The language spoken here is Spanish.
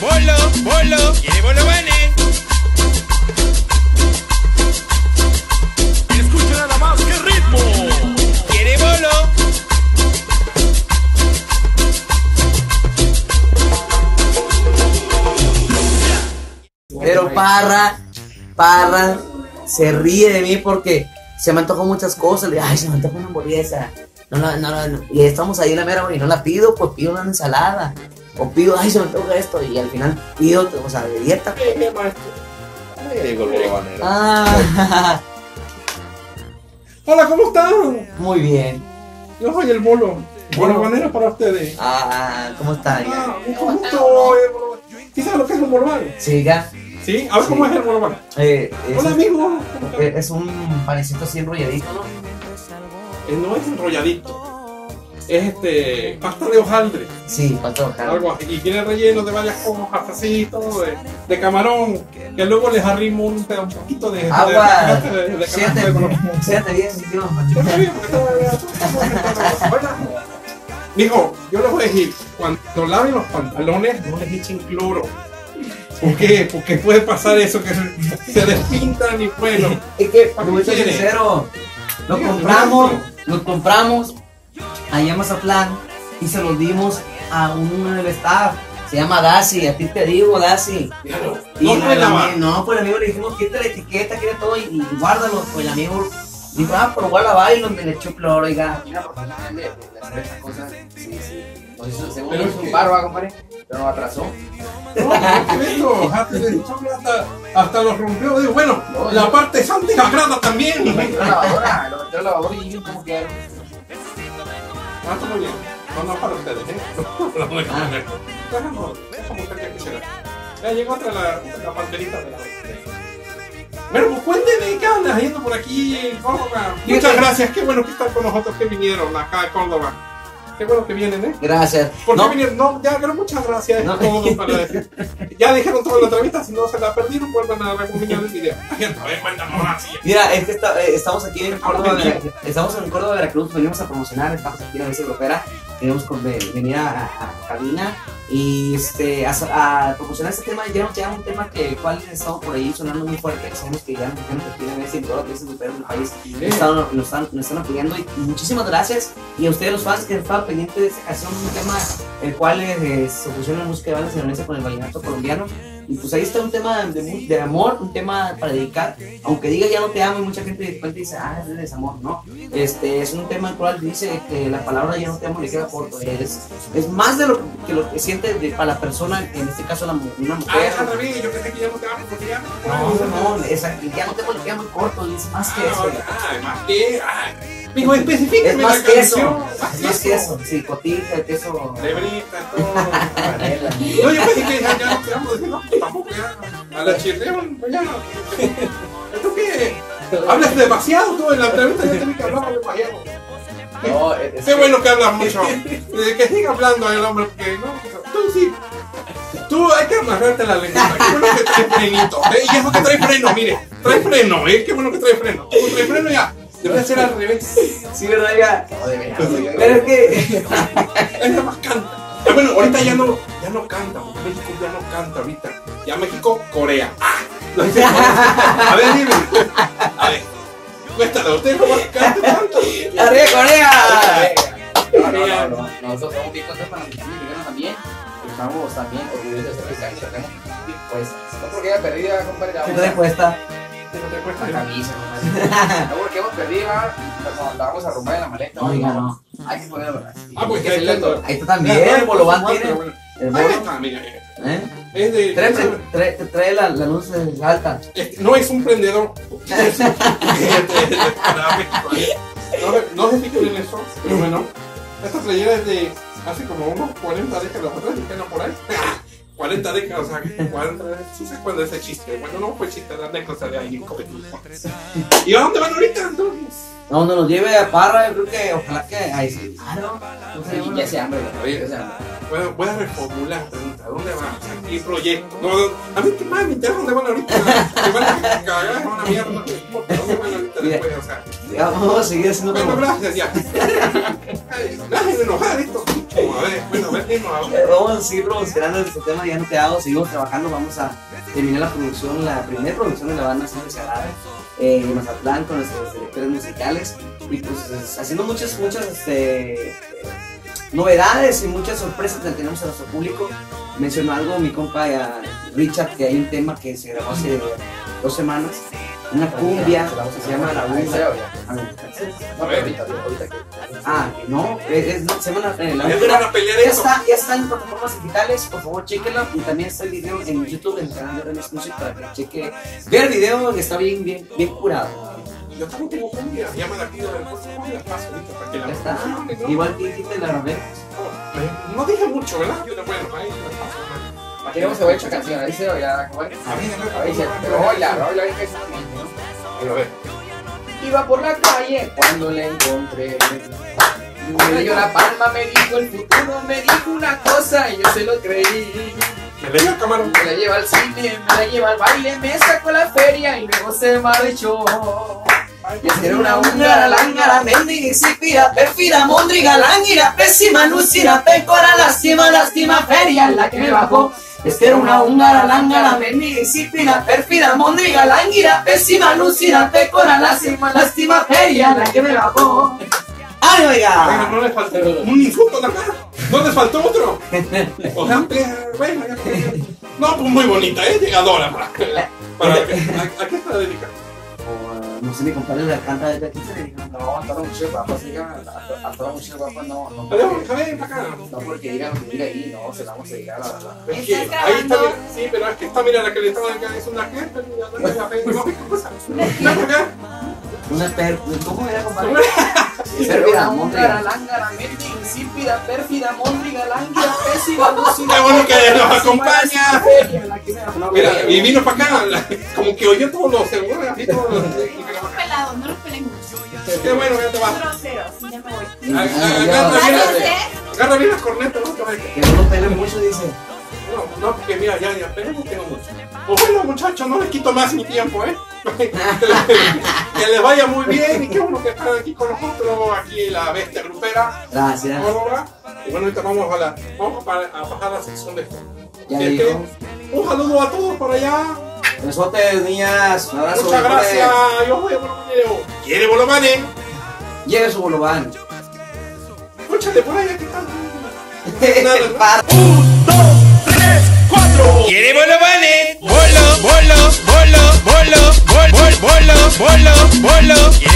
bolo, bolo. ¿Quiere bolo, Vane? Escucha nada más que ritmo. ¿Quiere bolo? Pero Parra, Parra se ríe de mí porque se me antojó muchas cosas. Le digo, ay, se me antojó una hamburguesa. No, no, no, no. Y estamos ahí en la mera hora y no la pido, pues pido una ensalada. O pido, ay, se me antoja esto. Y al final pido, o sea, de dieta. Banero. Ah, Hola, ¿cómo están? muy bien. Yo soy el bolo. Bolo banero para ustedes. Ah, ¿cómo está? Ah, mucho gusto. eh, ¿Sí sabes lo que es un bolo? Sí, ya. Sí, a ver cómo es el bolo banero. Eh, Hola, amigo. eh, es un panecito así enrolladito, ¿no? Eh, no es enrolladito. Es este. pasta de hojaldre. Sí, para trabajar. Algo así. Y tiene relleno de varias cosas así, todo de, de camarón. Que luego les arrimo un, un poquito de. de- Agua. de- de- de siéntate bien. Está bien, Mijo, yo les voy a decir, cuando laven los pantalones, no les echen cloro. ¿Por qué? Porque puede pasar eso, que se, despintan y bueno. Es que, ¿Para ser sincero, lo compramos, lo compramos allá en Mazatlán y se los dimos a uno del staff. Se llama Daci, a ti te digo, Daci. Y No el no, pues el amigo le dijimos, quita la etiqueta, quita todo y, y guárdalo. Pues el amigo dijo, ah, pero voy a lavar y lo- le echó cloro, oiga. Mira, le- le hacer esa cosa. Sí, sí. Pues eso, según Pero es es un que- barba, compadre. Pero no atrasó. No, no, esto, hasta, hasta, los rompió. Digo, bueno, la parte santa y sagrada también. Lo metió en la lavadora, lo metió la lavadora y yo como que... Ah, está muy bien. No, no para ustedes, ¿eh? No. Ya llegó otra la, la panterita de la Bueno, pues cuéntenme qué andas haciendo por aquí en Córdoba. Muchas gracias, qué bueno que están con nosotros que vinieron acá a Córdoba. Qué bueno que vienen, ¿eh? Gracias. ¿Por qué No, vinieron? No, ya, pero muchas gracias No. es todo para decir. Ya dijeron toda la entrevista, si no se la perdieron, vuelvan a rebobinar el video. A ver, cuéntanos. Mira, es que está- eh, estamos aquí en Estamos Córdoba, estamos en Córdoba, Veracruz, venimos a promocionar, estamos aquí en la Mesa Europea, queremos con- ve- venir a, a- a cabina y este, a, a promocionar este tema, ya, un tema que el cual estamos por ahí sonando muy fuerte, sabemos que ya nos que en la Mesa Europea, las Mesas Europeas del país, nos están, nos, están, nos están apoyando. Y muchísimas gracias. Y a ustedes los fans que estaban pendientes de esta canción, un tema el cual eh, se fusiona la música de banda sinaloense con el vallenato colombiano y pues ahí está un tema de, de amor, un tema para dedicar, aunque diga ya no te amo y mucha gente de repente dice, ah, es de desamor, no, este es un tema el cual dice que la palabra ya no te amo le queda corto, es, es más de lo que lo que siente de- para la persona, en este caso la, una Ah, mujer. es al revés, yo pensé que ya no te amo porque ya No, no, esa, ya no te amo le queda muy corto, es más que eso. Ah, más que. Ah, mijo, especifícame Es más que eso, más que eso, sí, cotija, queso, Lebrita, todo. la chirleón, ya. ¿Tú qué? Hablas demasiado tú en la entrevista. Yo tenía que hablar demasiado. No, es Qué bueno que hablas mucho. Que siga hablando el hombre, porque no. Tú sí. Tú hay que amarrarte la lengua. Qué bueno que trae frenito. ¿eh? Y eso que trae freno, mire. Trae freno, ¿eh? Qué bueno que trae freno. Como trae freno ya. Debe ser al revés. Sí, ¿verdad? Ya. Pero es que. Es nada más canta. Ah, bueno, ahorita ya no, ya no canta, porque México ya no canta ahorita. Ya México, Corea. ¡Ah! Dice Corea. A ver, dime. A ver. Cuéntalo, usted no va a cantar tanto. ¡Arriba, Corea! No, no, no, no. Nosotros somos bien contentos con la mexicana mexicana también. Estamos también orgullosos de ser mexicanos tenemos pues, no porque haya perdida, compadre, la ¿Qué te cuesta? ¿Qué no te la cuesta? camisa, compadre. No porque hemos perdido, ah, no, la vamos a arrumar en la maleta. Oiga, no. Hay que ponerlo. Ah, pues. Ahí está también, el bolobán tiene. Ahí está, mira. ¿Eh? Es de. Trae, trae, trae la, la luz alta. Este, no es un prendedor. Es-. No, no se fijen en eso, pero bueno. Esta playera es de hace como unos 40 décadas atrás, ¿qué no por ahí? 40 décadas, o sea, 40 ¿Sí es ese chiste? Bueno, no fue chiste, la anécdota de alguien cometido. ¿Y a dónde van ahorita entonces? No, donde nos lleve a Parra, yo creo que ojalá que. Ahí sí. Ah, no. No sé, Sí. Ya se hambre, güey, ya se hambre. Bueno, voy a reformular la pregunta. ¿A dónde van? ¿Qué proyecto? No, no, a mí qué más me interesa dónde van ahorita. Se van a cagar, van a mierda, no me. ¿Dónde van ahorita después? O sea, Ya, Vamos a seguir haciendo bueno, gracias ya. Gracias de enojar esto. A ver, bueno, a ver, dinos, a ver. Vamos a seguir promocionando este tema, ya no te hago, seguimos trabajando, vamos a terminar la producción, la primera producción de la banda Siempre se agrada, eh, en Mazatlán con nuestros directores musicales y pues es- haciendo muchas, muchas este, novedades y muchas sorpresas que tenemos a nuestro público. Mencionó algo mi compa eh, Richard que hay un tema que se grabó hace dos semanas, una cumbia que se llama La. A No, que. Ah, no, es, es- se llama eh, La Ya a está, ya está en plataformas digitales, por favor chequenlo y también está el video en YouTube en el canal de Renes Music para que cheque. Vea el video que está bien, bien, bien curado. Yo también tengo cumbia. Ya me la pido del la paso ahorita para que la Ya está. promocione, ¿no? Igual que la. No dije mucho, ¿verdad? Pero bueno, ahí la paso. ¿no? Imaginemos que voy a echar canción. Ahí se. ¿cómo es? A a A pero hola, hola, que es A ver. Iba por la calle cuando le encontré. Me dio la palma, me dijo el futuro, me dijo una cosa y yo se lo creí. Me leí el camarón. Me la lleva al cine, me la lleva al baile, me sacó a la feria y luego se marchó. Y es que era una húngara, lángara, mendiga, insípida, pérfida, mondriga, lánguida, pésima, lúcida, pécora, lástima, lástima, feria, la que me bajó. Es que era una húngara, lángara, mendiga, insípida, pérfida, mondriga, lánguida, pésima, lúcida, pécora, lástima, lástima, feria, la que me bajó. ¡Ay, Oiga, oiga! no les faltó un insulto nada más. No les faltó otro. O sea, eh, bueno. No, pues muy bonita, ¿eh? Llegadora. Para, para, ¿a, ¿A qué está dedicada? No sé, mi compadre la canta desde aquí se dedica. No, hasta mucho guapo, sí, hasta hasta mucho guapo, no, no. Porque- ven para acá. No porque digan lo que diga ahí, no, se la vamos a llegar, la verdad. Es que ¿Estás ahí está, sí, pero es que está, mira, la que le estaba acá es una gente, mira, no es la fe, no, ¿qué cosa? No, acá. Una per... ¿Cómo era, compadre? Era Pérfida, insípida, pérfida, móndriga, lánguida, pésima, lúcida. Qué bueno que nos acompaña. Mira, y vino para acá, la- como que oyó todos los así todos los... pelado, no los pelen mucho. Qué bueno, ya te vas. Groseros, ya me Agarra bien, Váyanse. agarra bien la corneta, ¿no? Que Que no lo pele mucho, dice. No, no, porque mira, ya, ya, pero no tengo mucho. Pues bueno, muchachos, no les quito más mi tiempo, ¿eh? que les vaya muy bien y qué bueno que están aquí con nosotros, aquí la bestia grupera, Gracias. Y bueno, ahorita vamos a, la, vamos a, a la sección de esto. Ya Así es dijo. que, un saludo a todos por allá. Besotes, niñas. Un abrazo. Muchas gracias. Yo voy a Bolomaneo. ¿Quiere Bolomane? Lleve su bolobán. Escúchale por allá, ¿qué tal? El par. ¿Quiere bolo vale? Bolo, bolo, bolo, bolo, bolo, bolo, bolo, bolo. ¿Quiere bolo?